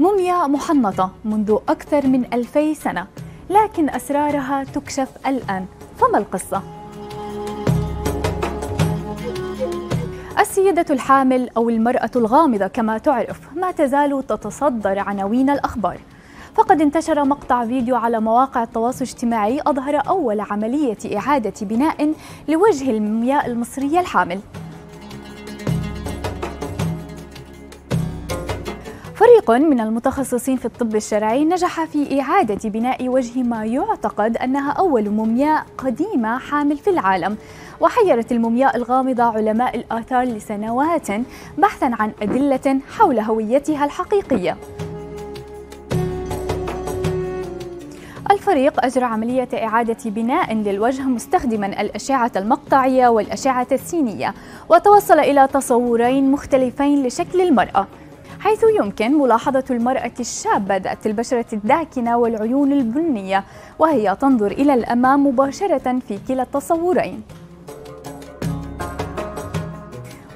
موميا محنطة منذ أكثر من ألفي سنة لكن أسرارها تكشف الآن. فما القصة؟ السيدة الحامل أو المرأة الغامضة كما تعرف ما تزال تتصدر عناوين الأخبار. فقد انتشر مقطع فيديو على مواقع التواصل الاجتماعي أظهر أول عملية إعادة بناء لوجه المومياء المصرية الحامل. فريق من المتخصصين في الطب الشرعي نجح في إعادة بناء وجه ما يعتقد أنها أول مومياء قديمة حامل في العالم. وحيرت المومياء الغامضة علماء الآثار لسنوات بحثا عن أدلة حول هويتها الحقيقية. الفريق أجرى عملية إعادة بناء للوجه مستخدما الأشعة المقطعية والأشعة السينية وتوصل إلى تصورين مختلفين لشكل المرأة. حيث يمكن ملاحظة المرأة الشابة ذات البشرة الداكنة والعيون البنية وهي تنظر إلى الأمام مباشرة في كلا التصورين.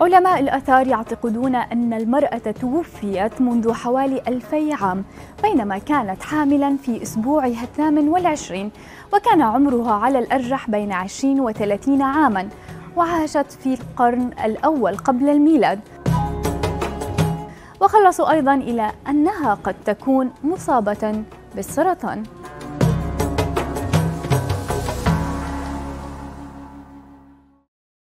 علماء الآثار يعتقدون أن المرأة توفيت منذ حوالي ألفي عام بينما كانت حاملا في أسبوعها الثامن والعشرين وكان عمرها على الأرجح بين عشرين وثلاثين عاما وعاشت في القرن الأول قبل الميلاد. وخلصوا أيضا إلى أنها قد تكون مصابة بالسرطان.